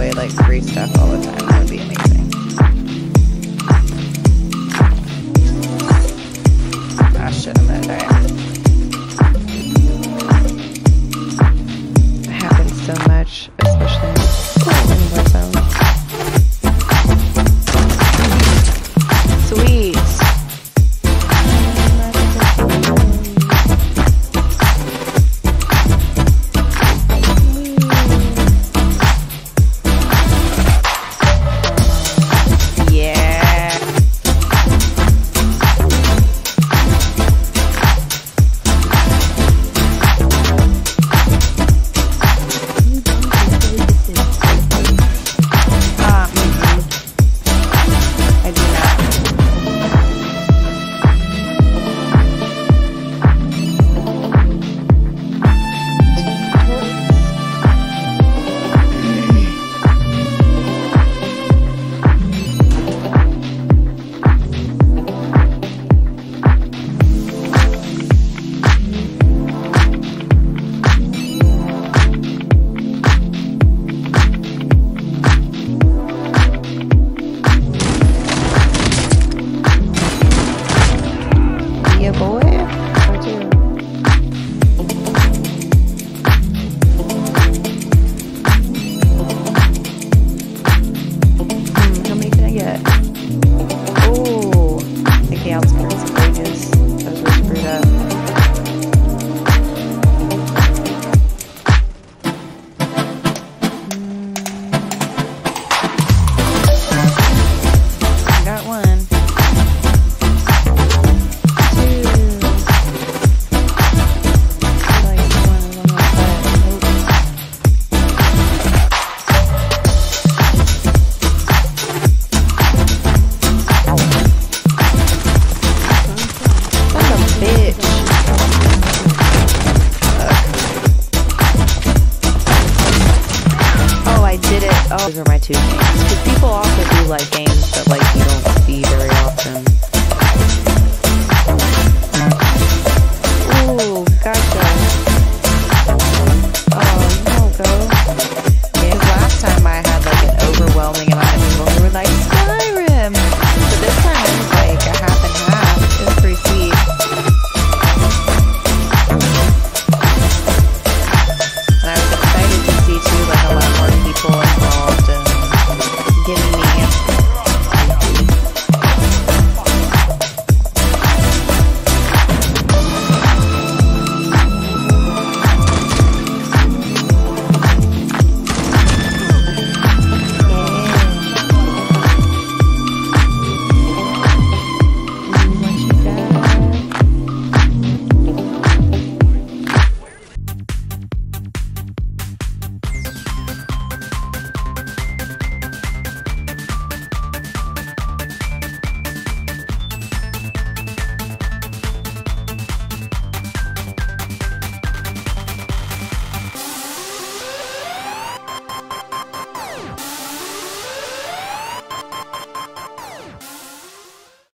away like free stuff all the time. That would be amazing. Ah shit, I'm gonna die. It happens so much, those are my two games. Because people also do like games that like you don't.